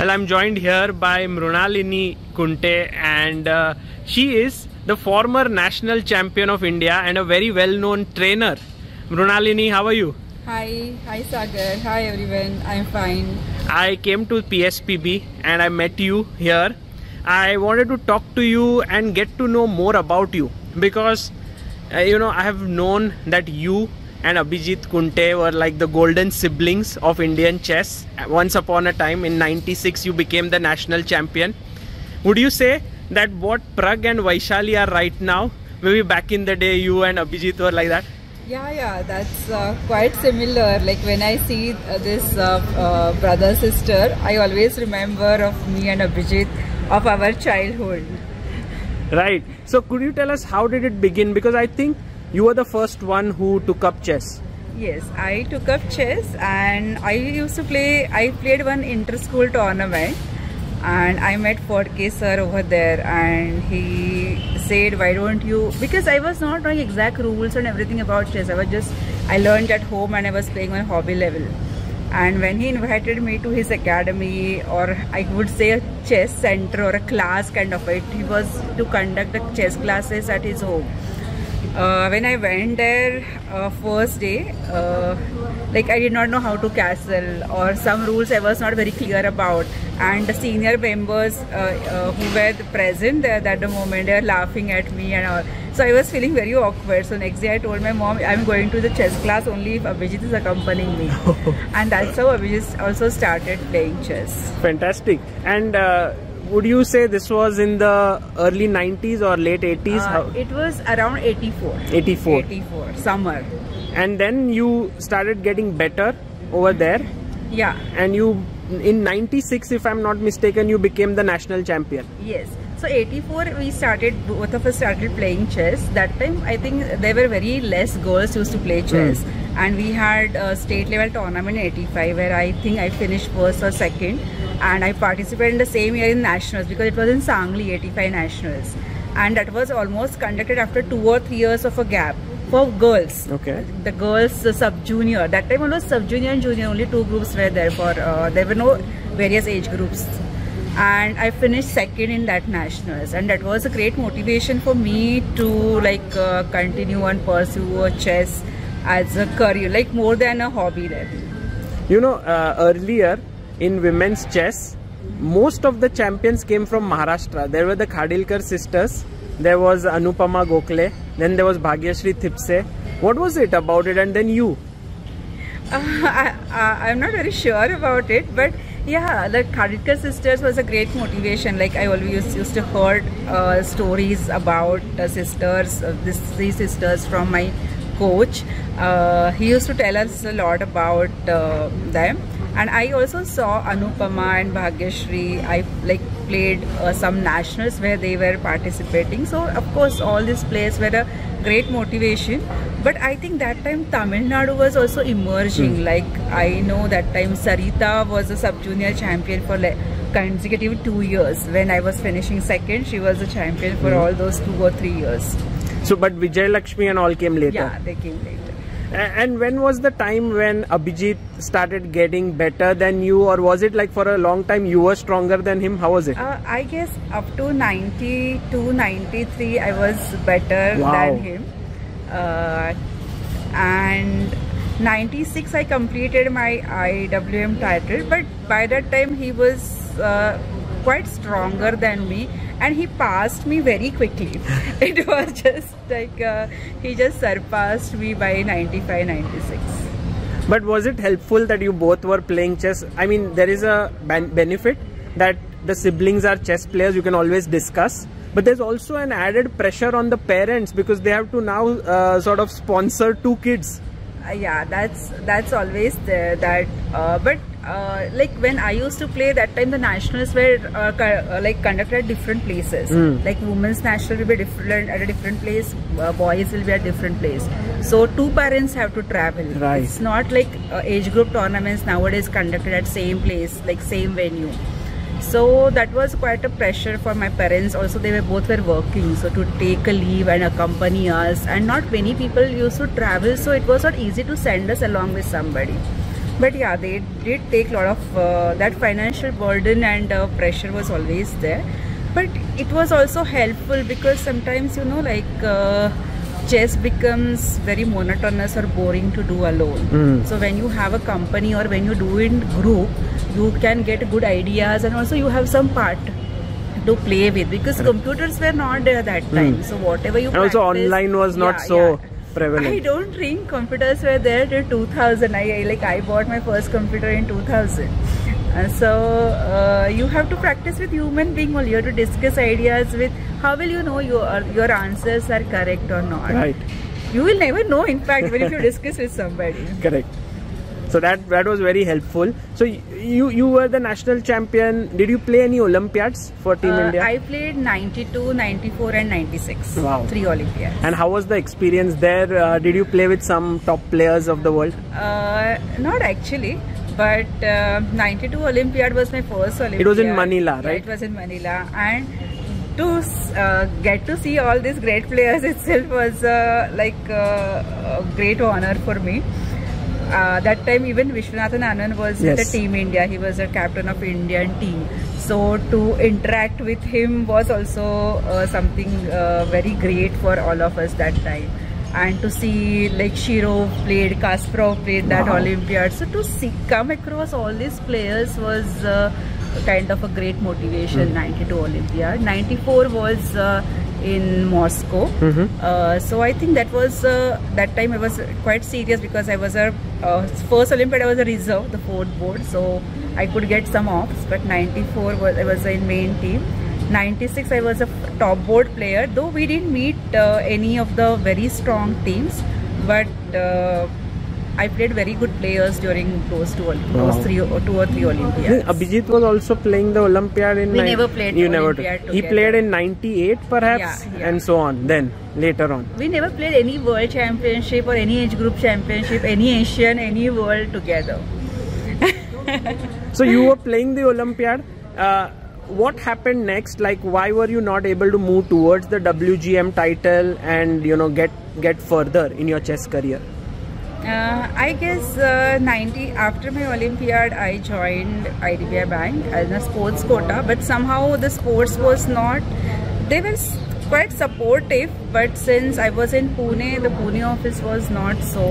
Well, I'm joined here by Mrunalini Kunte, and uh, she is the former national champion of India and a very well known trainer. Mrunalini, how are you? Hi, hi Sagar. Hi everyone. I'm fine. I came to PSPB and I met you here. I wanted to talk to you and get to know more about you because uh, you know I have known that you and Abhijit Kunte were like the golden siblings of Indian chess. Once upon a time in 96 you became the national champion. Would you say that what Prag and Vaishali are right now, maybe back in the day you and Abhijit were like that? Yeah, yeah, that's uh, quite similar. Like when I see uh, this uh, uh brother sister, I always remember of me and Abhijit of our childhood. Right. So could you tell us how did it begin? Because I think you were the first one who took up chess. Yes, I took up chess and I used to play, I played one inter-school tournament and I met Phadke sir over there and he said why don't you because I was not knowing exact rules and everything about chess. I was just I learned at home and I was playing on hobby level. And when he invited me to his academy or I would say a chess center or a class kind of it he was to conduct the chess classes at his home uh, when I went there uh, first day, uh, like I did not know how to castle or some rules I was not very clear about and the senior members uh, uh, who were present there at the moment they were laughing at me and all. So I was feeling very awkward. So next day I told my mom I'm going to the chess class only if Abhijit is accompanying me. and that's how Abhijit also started playing chess. Fantastic. And uh, would you say this was in the early 90s or late 80s? Uh, it was around 84. 84. 84, summer. And then you started getting better over there. Yeah. And you, in 96, if I'm not mistaken, you became the national champion. Yes. So 84 we started, both of us started playing chess. That time I think there were very less girls used to play chess. Mm. And we had a state level tournament in 85 where I think I finished first or second and I participated in the same year in nationals because it was in Sangli 85 nationals and that was almost conducted after two or three years of a gap for girls. Okay. The girls the sub junior. That time only sub junior and junior only two groups were there for uh, there were no various age groups. And I finished second in that nationals, and that was a great motivation for me to like uh, continue and pursue chess as a career, like more than a hobby. There. You know, uh, earlier in women's chess, most of the champions came from Maharashtra. There were the Khadilkar sisters, there was Anupama Gokhale, then there was Bhagyashree Thipse. What was it about it and then you? Uh, I, am not very sure about it, but yeah, the Khadilkar sisters was a great motivation. Like I always used to heard uh, stories about the sisters, uh, this, these sisters from my coach. Uh, he used to tell us a lot about uh, them and I also saw Anupama and Bhagyashree. I like played uh, some nationals where they were participating. So of course all these players were a great motivation. But I think that time Tamil Nadu was also emerging. Mm. like I know that time Sarita was a sub-junior champion for like consecutive two years. When I was finishing second she was a champion for mm. all those two or three years. So but Vijay Lakshmi and all came later? Yeah they came later and when was the time when Abhijit started getting better than you, or was it like for a long time you were stronger than him? How was it? Uh, I guess up to 92, 93, I was better wow. than him. Uh, and 96, I completed my IWM title, but by that time he was uh, quite stronger than me and he passed me very quickly. it was just like uh, he just surpassed me by 95 96. But was it helpful that you both were playing chess? I mean, there is a benefit that the siblings are chess players, you can always discuss. But there's also an added pressure on the parents because they have to now uh, sort of sponsor two kids. Uh, yeah, that's that's always there. That, uh, but uh, like when I used to play that time the nationals were uh, uh, like conducted at different places. Mm. like women's national will be different at a different place uh, boys will be at different place. So two parents have to travel. Right. It's not like uh, age group tournaments nowadays conducted at same place like same venue. So that was quite a pressure for my parents. Also they were both were working. So to take a leave and accompany us. And not many people used to travel so it was not easy to send us along with somebody but yeah they did take a lot of uh, that financial burden and uh, pressure was always there but it was also helpful because sometimes you know like uh, chess becomes very monotonous or boring to do alone Mm. so when you have a company or when you do it in group you can get good ideas and also you have some part to play with because computers were not there that time Mm. so whatever you And also online was not Yeah, so yeah. Prevalent. I don't think computers were there till 2000. I I- like I bought my first computer in 2000. Uh, so uh, you have to practice with human being only. You have to discuss ideas with. How will you know your your answers are correct or not? Right. You will never know. In fact, even if you discuss with somebody. Correct. So that that was very helpful. So you you were the national champion. Did you play any Olympiads for Team Uh, India? I played 92, 94 and 96. Wow. Three Olympiads. and how was the experience there? Uh, did you play with some top players of the world? Uh, not actually, but uh, 92 Olympiad was my first Olympiad. It was in Manila, Yeah, right? it was in Manila, and to uh, get to see all these great players itself was uh, like uh, a great honor for me. Uh, that time even Viswanathan Anand was with the Team India. He was a captain of Indian team. So to interact with him was also uh, something uh, very great for all of us that time. And to see like Shirov played, Kasparov played that Wow. Olympiad. So to see come across all these players was uh, kind of a great motivation. 92 Olympiad, 94 was uh, in Moscow. Mhm. Uh, so I think that was uh, that time I was quite serious because I was a uh, first Olympiad I was a reserve, the fourth board, so I could get some offs. But 94 was I was in main team. 96 I was a top board player, though we didn't meet uh, any of the very strong teams, but. I played very good players during those two, Olymp- Wow. three, or two or three Olympiads. Abhijit was also playing the Olympiad in. We never played You never. He played in '98 perhaps, Yeah, yeah. and so on. Then later on. We never played any world championship or any age group championship, any Asian, any world together. So you were playing the Olympiad. Uh, what happened next? Like, why were you not able to move towards the WGM title and you know get get further in your chess career? Uh, I guess uh, 90 after my Olympiad, I joined IDBI Bank as a sports quota, but somehow the sports was not. They were quite supportive, but since I was in Pune, the Pune office was not so.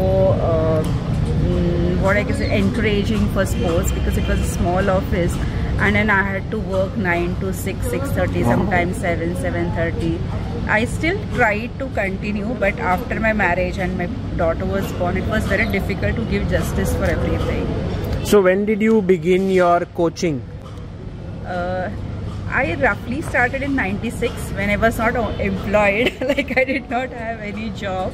Uh, mm, what I say, encouraging for sports because it was a small office, and then I had to work nine to six, six thirty, sometimes seven, seven thirty. I still tried to continue, but after my marriage and my daughter was born, it was very difficult to give justice for everything. So when did you begin your coaching? Uh, I roughly started in 96 when I was not employed, like I did not have any job.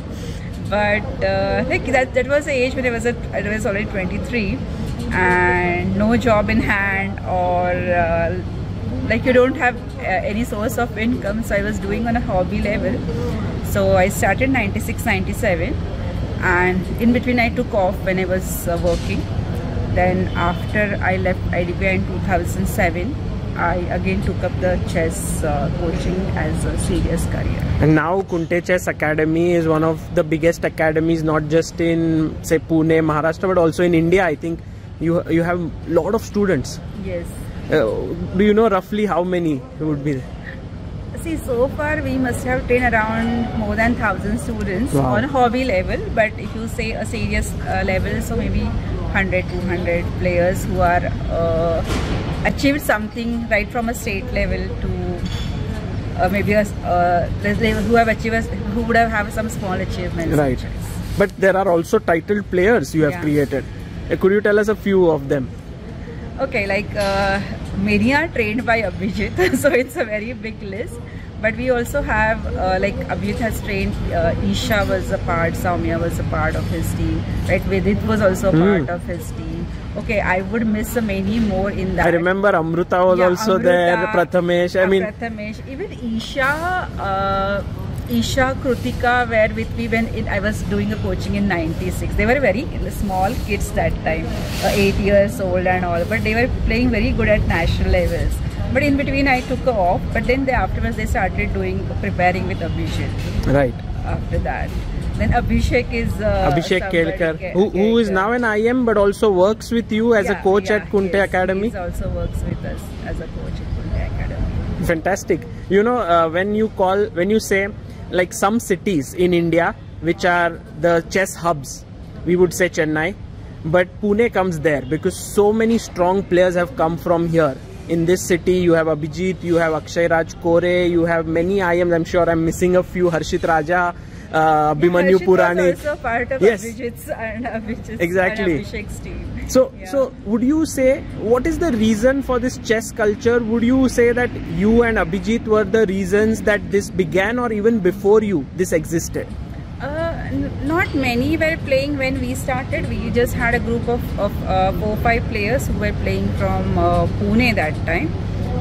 But uh, like that, that was the age when I was at, I was already 23 and no job in hand or uh, like you don't have uh, any source of income. So I was doing on a hobby level. So I started 96, 97 and in between I took off when I was uh, working. Then after I left IDBI in 2007, I again took up the chess uh, coaching as a serious career. And now Kunte Chess Academy is one of the biggest academies, not just in say Pune, Maharashtra, but also in India. I think you you have a lot of students. Yes. Uh, do you know roughly how many would be there? See, so far we must have trained around more than 1000 students Wow. on a hobby level. But if you say a serious uh, level, so maybe 100, 200 players who are uh, achieved something right from a state level to uh, maybe a, uh, who have achieved, who would have have some small achievements. Right. But there are also titled players you have Yeah. created. Uh, could you tell us a few of them? Okay, like uh, many are trained by Abhijit, so it's a very big list. But we also have uh, like Abhijit has trained. Uh, Isha was a part, Soumya was a part of his team. Right, Vedit was also a Hmm. part of his team. Okay, I would miss many more in that. I remember Amruta was Yeah, also there, Amruta, Prathamesh. I mean, Prathamesh, even Isha, uh, Isha, Krutika were with me when it, I was doing a coaching in '96. They were very small kids that time, uh, eight years old and all, but they were playing very good at national levels. But in between, I took off. But then they, afterwards, they started doing preparing with Abhishek. right. after that. Then Abhishek is uh, Abhishek Kelkar, Ke- who, who is now an IM but also works with you as a coach yeah, at Kunte yes, Academy. He also works with us as a coach at Kunte Academy. Fantastic. You know, uh, when you call, when you say like some cities in India which are the chess hubs, we would say Chennai, but Pune comes there because so many strong players have come from here. In this city, you have Abhijit, you have Akshay Raj Kore, you have many IMs. I'm sure I'm missing a few. Harshit Raja, uh, Abhimanyu Puranik. was also part of Yes. Abhijit's and Abhijit's Exactly. and Abhishek's team. So, Yeah. so would you say what is the reason for this chess culture? Would you say that you and Abhijit were the reasons that this began, or even before you, this existed? Uh, not many were playing when we started. We just had a group of, of uh, four five players who were playing from uh, Pune that time.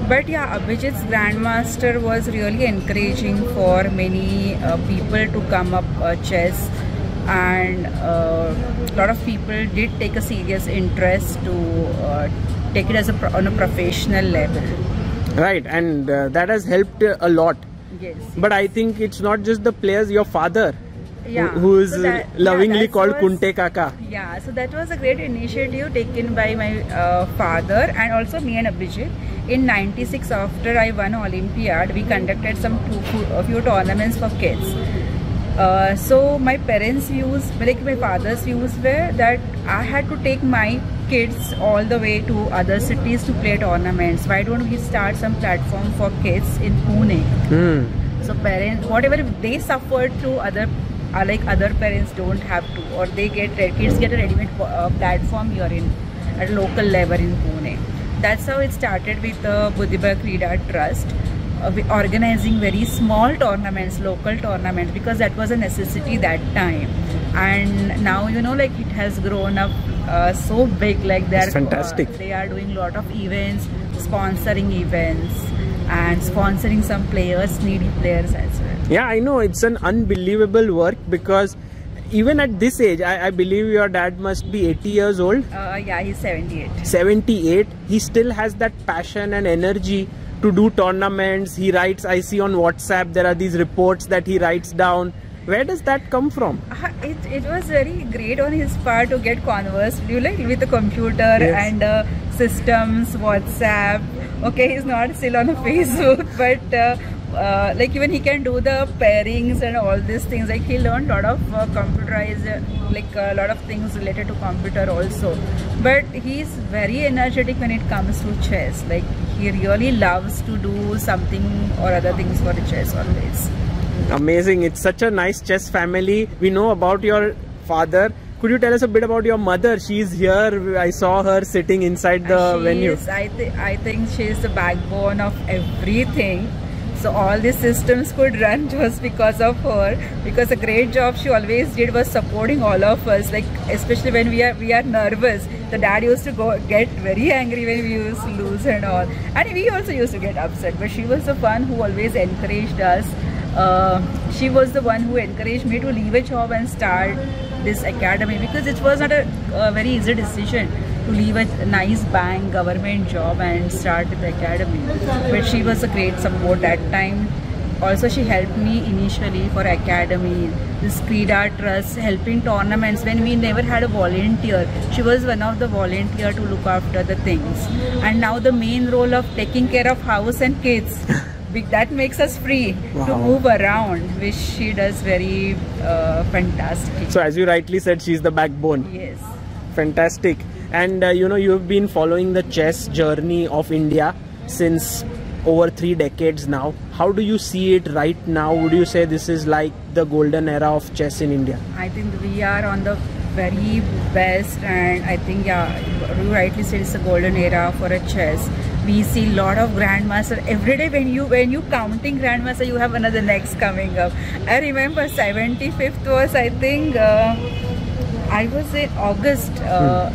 But yeah, Abhijit's grandmaster was really encouraging for many uh, people to come up uh, chess, and a lot of people did take a serious interest to uh, take it as a pro- on a professional level. Right, and uh, that has helped uh, a lot. Yes. But I think it's not just the players. Your father, Yeah. who is So that- lovingly that called was- Kunte Kaka. Yeah, so that was a great initiative taken by my uh, father and also me and Abhijit. In 96 after I won Olympiad, we conducted some two, a few tournaments for kids. Uh, so my parents' views, like my father's views were that I had to take my kids all the way to other cities to play tournaments. Why don't we start some platform for kids in Pune? Hmm. So parents, whatever they suffered through other, uh, like other parents don't have to, or they get kids get a ready-made uh, platform here in at a local level in Pune. That's how it started with the Buddhibha Krida Trust, uh, organizing very small tournaments, local tournaments, because that was a necessity that time. And now you know, like it has grown up uh, so big. Like they're fantastic. uh, they are doing a lot of events, sponsoring events, and sponsoring some players, needy players as well. Yeah, I know it's an unbelievable work because even at this age, I, I believe your dad must be 80 years old. Uh, yeah, he's 78. 78 he still has that passion and energy to do tournaments he writes i see on whatsapp there are these reports that he writes down where does that come from Uh, It, it was very great on his part to get conversed you like with the computer Yes. and uh, systems, WhatsApp. Okay, he's not still on Facebook, but uh, uh, like even he can do the pairings and all these things. Like he learned a lot of uh, computerized, like a lot of things related to computer also. But he's very energetic when it comes to chess. Like he really loves to do something or other things for the chess always. amazing it's such a nice chess family we know about your father could you tell us a bit about your mother she's here i saw her sitting inside the she venue Is, I, th- I think she is the backbone of everything. So all these systems could run just because of her. Because a great job she always did was supporting all of us. Like especially when we are we are nervous. The dad used to go get very angry when we used to lose and all. And we also used to get upset. But she was the one who always encouraged us. Uh, she was the one who encouraged me to leave a job and start this academy because it was not a, a very easy decision to leave a nice bank government job and start the academy. But she was a great support that time. Also she helped me initially for academy. This Krida trust helping tournaments when we never had a volunteer she was one of the volunteer to look after the things. And now the main role of taking care of house and kids that makes us free to move around which she does very uh, fantastic. So as you rightly said she's the backbone. Yes. Fantastic. And uh, you know you've been following the chess journey of india since over three decades now. How do you see it right now? Would you say this is like the golden era of chess in india? I think we are on the very best, and I think yeah, you rightly said it's a golden era for a chess. We see lot of grandmaster every day. When you when you counting grandmaster, you have another next coming up. I remember 75th was I think uh, I was in August. Uh,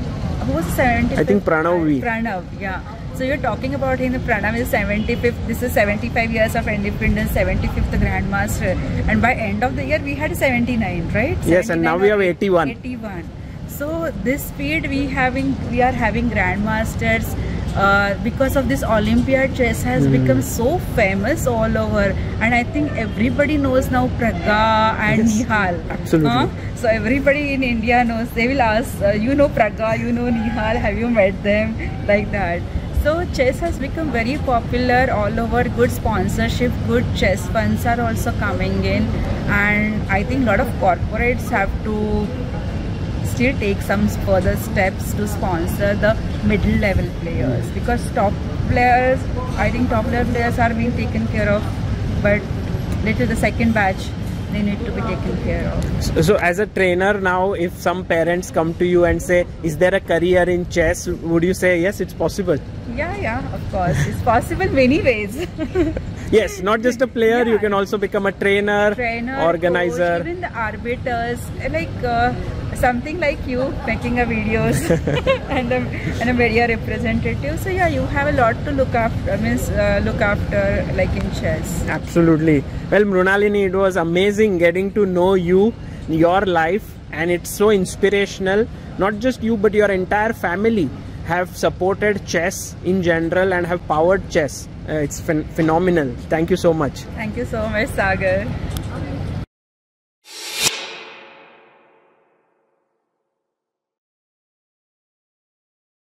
Who was 75th? Hmm. I think Pranav V. Pranav, yeah. So you're talking about him. Pranav is 75th. This is 75 years of independence, 75th Grandmaster, and by end of the year we had 79, right? Yes, and now we have 81. 81. So this speed we having we are having grandmasters uh, because of this Olympiad, chess has Hmm. become so famous all over, and I think everybody knows now Praga and Yes, Nihal. absolutely. So everybody in India knows. They will ask, uh, you know Praga, you know Nihal, have you met them? Like that. So chess has become very popular all over. Good sponsorship, good chess funds are also coming in, and I think a lot of corporates have to still take some further steps to sponsor the middle level players because top players i think top level players are being taken care of but little the second batch they need to be taken care of So, so as a trainer now, if some parents come to you and say, "Is there a career in chess?" Would you say yes, it's possible? yeah yeah of course it's possible many ways Yes, not just a player. You can also become a trainer, trainer organizer. coach, even the arbiters like uh, something like you making a videos and a, and a media representative so yeah you have a lot to look after means uh, look after like in chess Absolutely. Well, Mrunalini, it was amazing getting to know you, your life, and it's so inspirational. Not just you, but your entire family have supported chess in general and have powered chess. Uh, it's phen- phenomenal. Thank you so much. Thank you so much, Sagar.